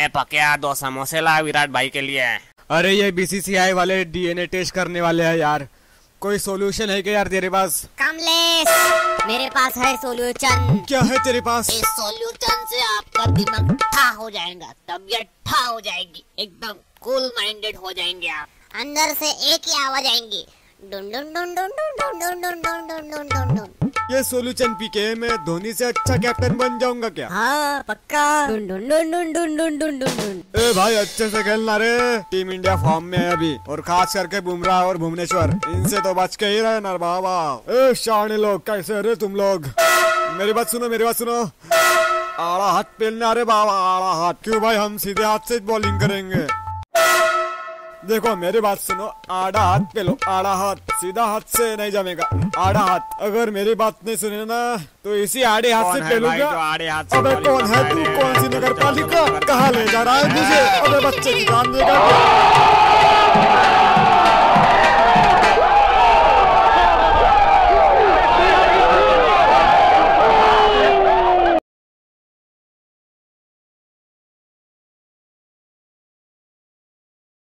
ए पकिया दो समोसे ला विराट भाई के लिए अरे ये बीसीसीआई वाले डीएनए टेस्ट करने वाले हैं यार कोई सॉल्यूशन है क्या यार तेरे पास कमलेश मेरे पास है सोल्यूशन क्या है तेरे पास इस सोल्यूशन से आपका दिमाग ठा हो जाएगा तबीयत ठा हो जाएगी एकदम कूल माइंडेड हो जाएँगे आप अंदर से एक ही आवाज़ आएँगी डुन डुन डुन डुन डुन डुन डुन डुन डुन डुन डुन डुन डुन ये सोल्यूशन पी के मैं धोनी से अच्छा कैप्टन बन जाऊँगा क्या? हाँ पक्का। ए भाई अच्छे से खेलना रे। टीम इंडिया फॉर्म में है अभी। और खास करके बुमराह और भुवनेश्वर। इनसे तो बच के ही रहे ना बाबा। ए शाने लोग कैसे रे तुम लोग? मेरी बात सुनो मेरी बात सुनो। आड़ा हाथ पेलना रे बाबा आड़ा हाथ। क्यों भाई हम सीधे हाथ से बॉलिंग करेंगे। देखो मेरी बात सुनो। आड़ा हाथ पे लो आड़ा हाथ सीधा हाथ से नहीं जमेगा। आड़ा हाथ अगर मेरी बात नहीं सुने ना तो इसी आड़े हाथ से पेलूँगा। आड़े हाथ से अबे कौन है तू? कौन सी नगर पालिका कहाँ ले जा रहा है मुझे? अबे बच्चे की जान देगा?